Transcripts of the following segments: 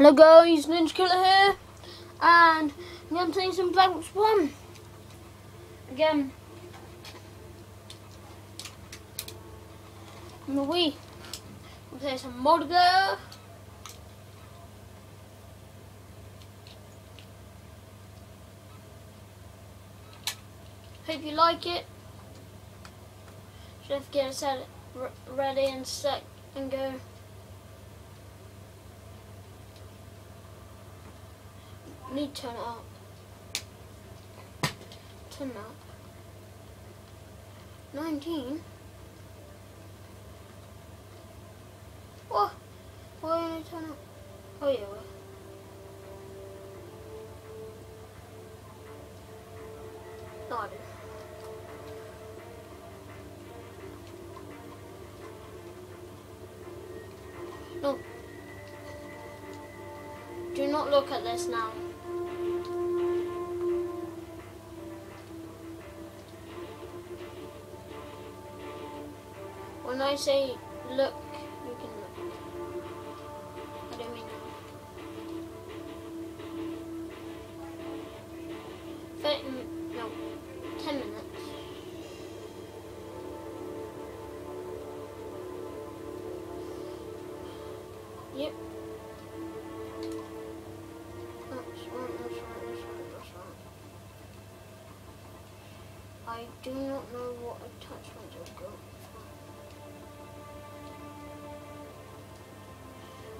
Hello guys, Ninja Killer here, and I'm going to play some Black Ops 1. Again. On the Wii. We'll play some multiplayer. Hope you like it. Should have get set ready and set and go. Need to turn it up. Turn it up. 19? What? Why didn't I turn up? Oh yeah. Well. No, I didn't. No. Do not look at this now. I say look, you can look. I don't mean. Thirty, no, ten minutes. Yep. I do not know what attachment I've got.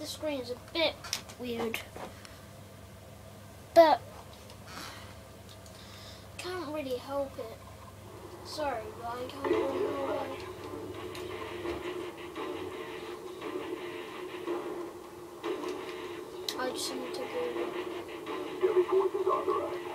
the screen is a bit weird. But can't really help it. Sorry, but I can't really help it. I just need to go. Heavy forces authorized.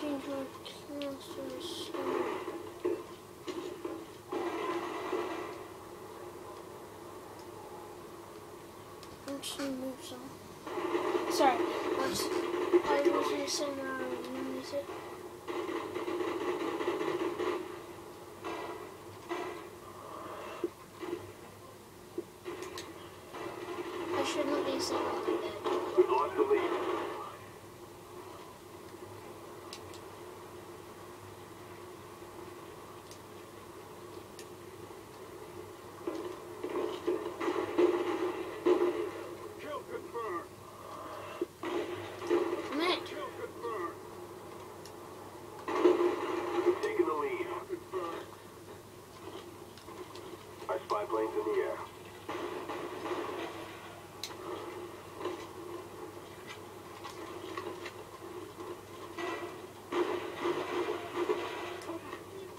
I'm gonna change my casters. I'm just gonna move some. Sorry, I was, I was gonna say now music. I should not be sitting on the bed. We've lost the lead. Kill confirmed. I'm in it. Kill confirmed. Taking the lead. Confirmed. I spy planes in the air.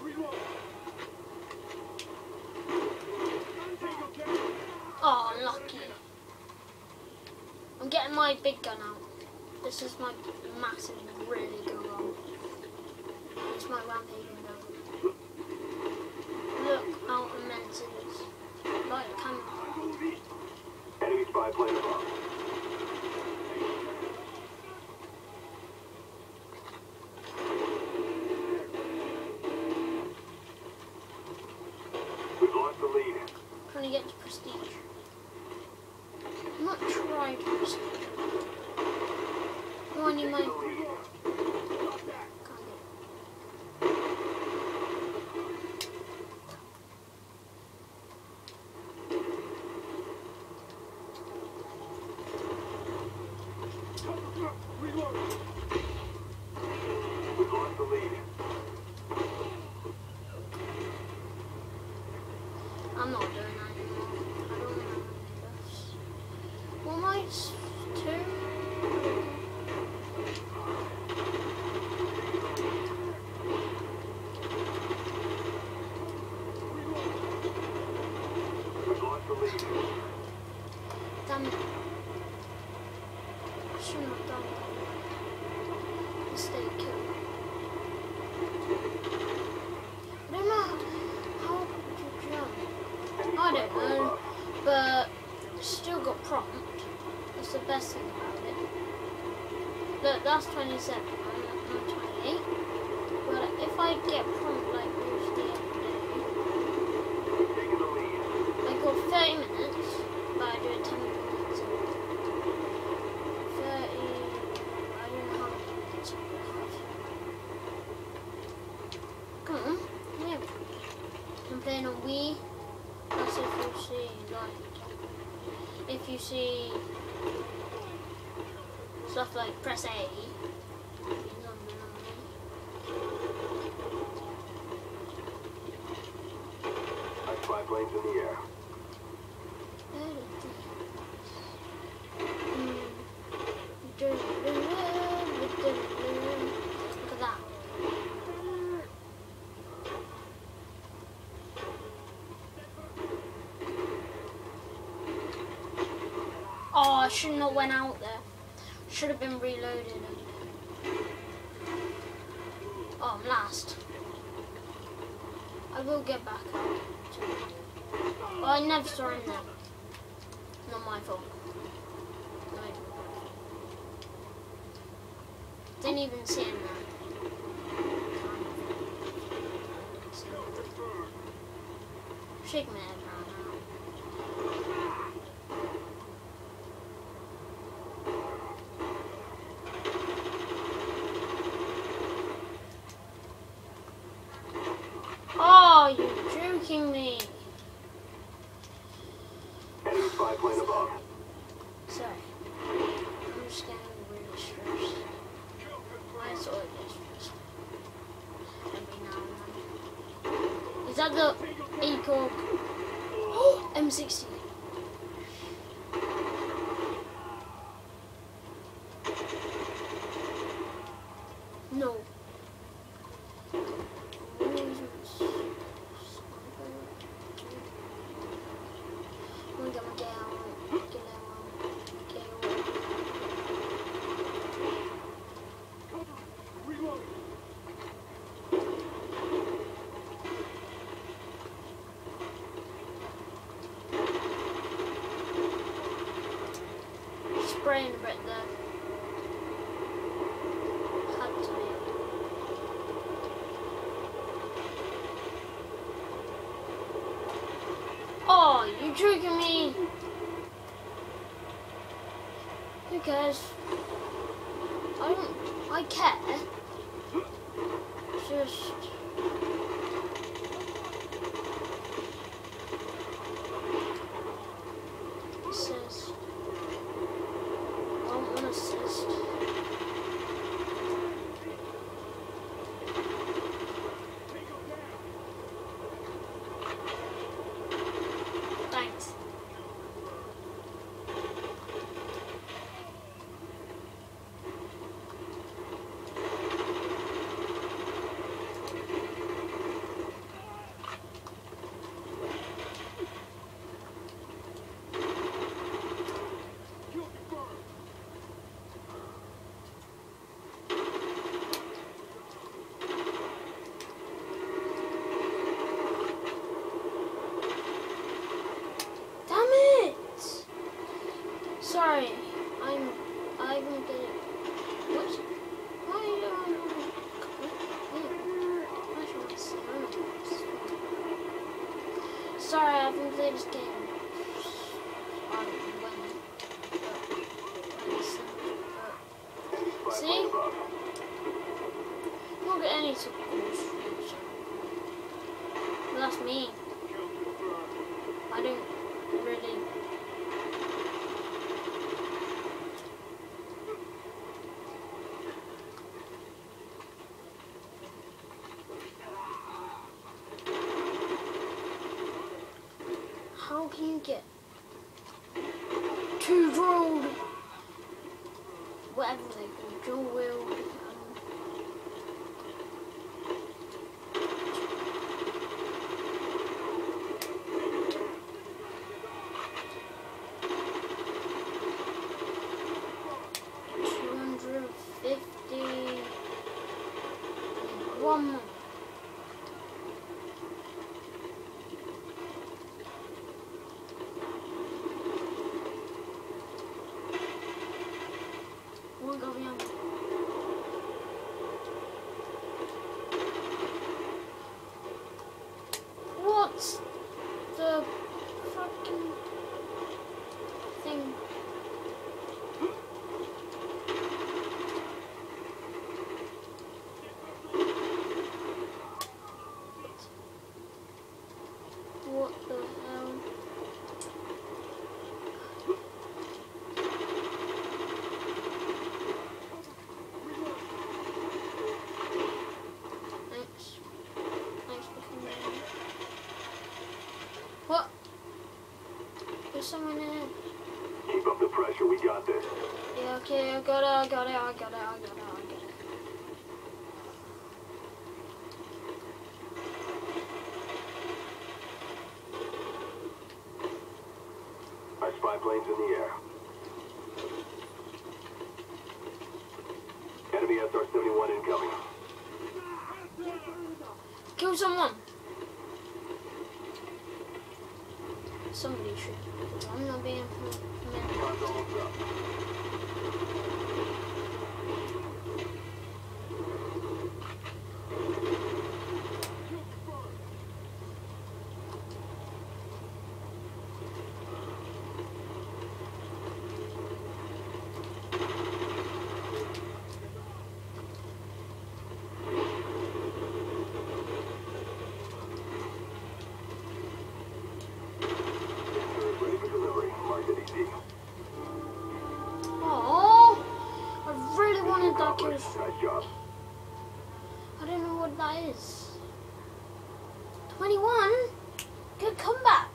Reload. Tango down. Oh, lucky. I'm getting my big gun out. This is my massive, really go wrong. It's my rampaging gun. Look how immense it is. Like the camera. Enemy spy plane above. We've lost the lead. Trying to get to prestige. I'm not trying to escape. Come on, you might. I'm not doing that anymore. I don't want to do this. Well, mine's two. We've lost the lead. Damn it. I shouldn't have done that. Mistake kill. I don't know how could you jump. Enemy I don't know, but still got prompt. That's the best thing about it. Look, that's 27. I'm not 28. But if I get prompt like Bruce the day. I got 30 minutes, but I do it 10 minutes. 30. I don't. Come on, yeah. I'm playing on Wii. That's if you see, like, if you see stuff like press A. spy planes in the air. Look at that. I should not have went out there. Should have been reloaded. Oh, I'm last. I will get back I never saw him there. Not my fault. No. Didn't even see him there. Shake my head around now. Oh, you're me. Spy plane above. Sorry. I'm just getting really stressed. I saw and then. Is that the ACOG? Oh, M60. No. I'm gonna get out. Get out. Get out. Reload. Spraying a bit there. Had to be. Oh, you're tricking me! Who cares? I don't. I care. Just. Assist. I want an assist. Thanks. spy See? won't get any. But that's me. I don't really. How can you get two drilled? Whatever they do, wheel. Um, Two hundred fifty. One more. We'll go beyond. What's the fucking thing? What the hell? Thanks. Thanks for coming in. What? There's someone in. Keep up the pressure. We got this. Yeah, okay, I got it, I got it, I got it, I got it, I got it. Our spy plane's in the air. Enemy SR-71 incoming. Kill someone! Somebody should. I'm not being permitted. Time's almost up. Insurance ready for delivery. Marked at ED. Oh, I really job. I don't know what that is. 21? Good comeback.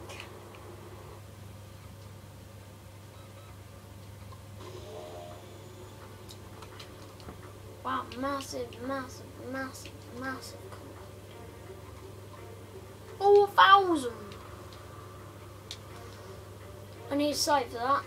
Wow, massive, massive, massive, massive comeback. Four thousand. I need a site for that.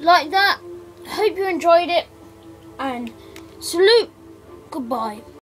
Like that. Hope you enjoyed it. And salute. Goodbye.